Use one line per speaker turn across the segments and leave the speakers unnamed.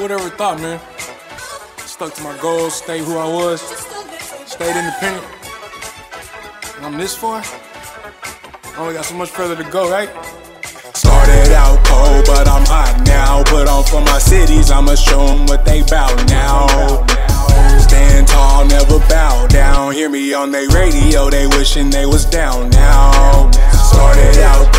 Who would ever thought, man? Stuck to my goals, stayed who I was, stayed independent. And I'm this far? I only got so much further to go, right?
Started out cold, but I'm hot now. Put on for my cities, I'ma show them what they bout now. Stand tall, never bow down. Hear me on they radio, they wishing they was down now. Started out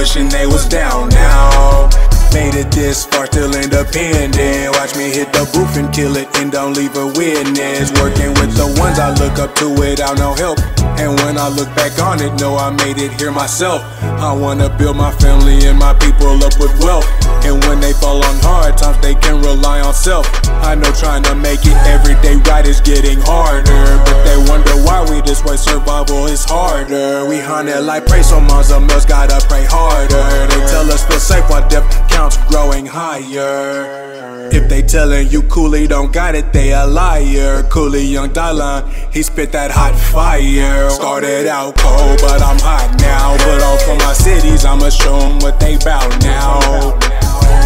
wishing they was down now. Made it this far, still independent. Watch me hit the booth and kill it, and don't leave a witness. Working with the ones I look up to without no help. And when I look back on it, know I made it here myself. I wanna build my family and my people up with wealth. And when they fall on hard times, they can rely on self. I know trying to make it every day right is getting harder. But they wonder why we this way, survival is harder. We hunted like prey, so moms of mills gotta pray harder. They tell us feel safe while depth counts growing higher. If they telling you Cooli don't got it, they a liar. Cooli young Dylan, he spit that hot fire. Started out cold, but I'm hot now. Put on for my cities, I'ma show them what they bout now.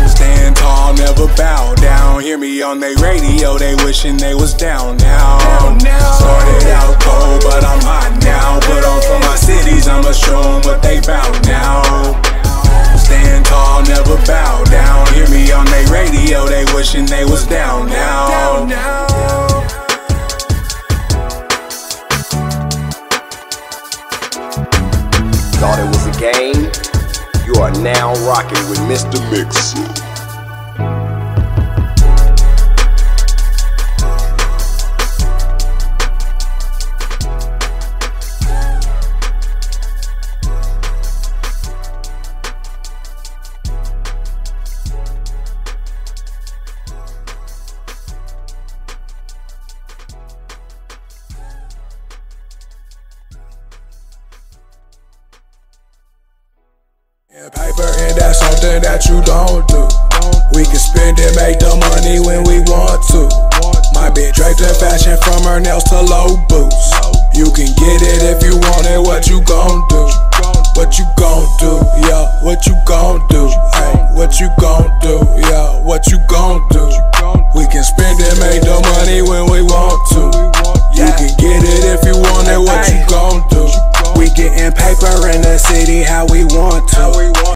Stand tall, never bow me on they radio, they wishing they was down now. Started out cold, but I'm hot now. Put on for my cities, I'ma show 'em what they bout now. Stand tall, never bow down. Hear me on they radio, they wishing they was down now.
Thought it was a game? You are now rocking with Mr.
Mixa. Paper and that's something that you don't do. We can spend and make the money when we want to. My bitch draped in fashion from her nails to low boots. You can get it if you want it. What you gon' do? What you gon' do? Yeah, what you gon' do? Hey, what you gon' do? Yeah, what you gon' do?